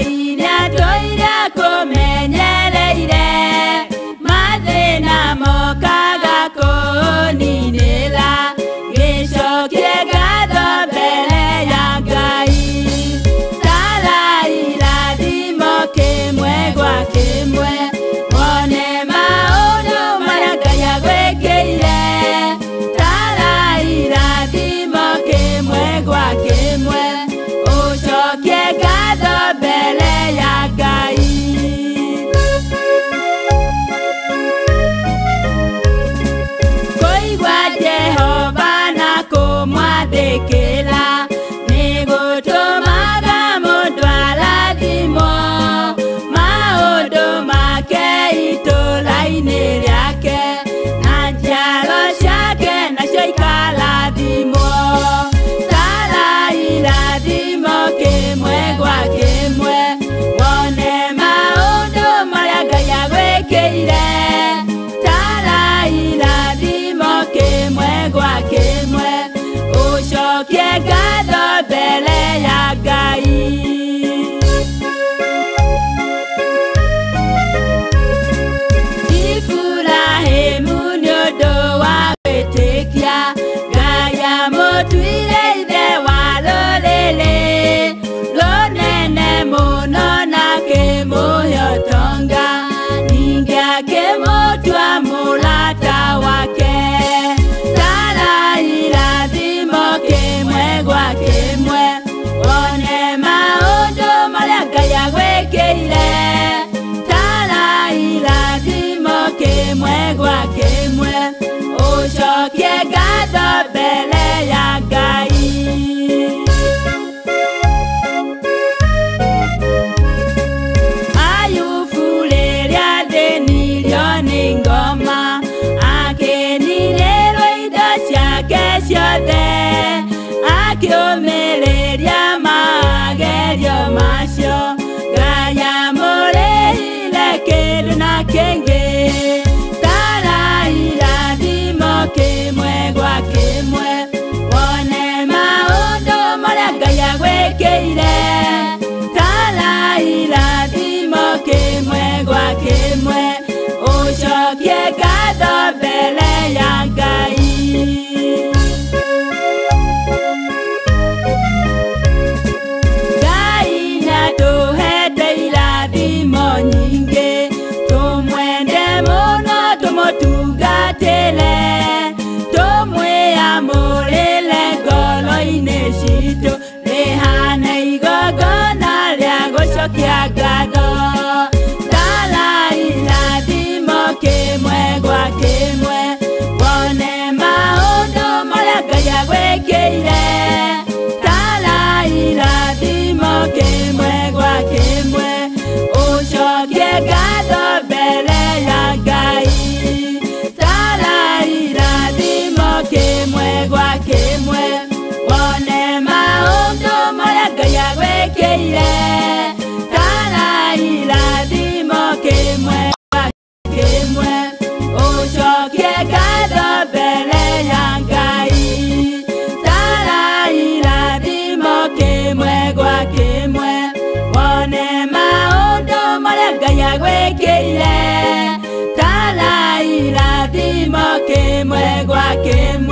I akĩũmĩrĩria kĩmwe gwa kĩmwe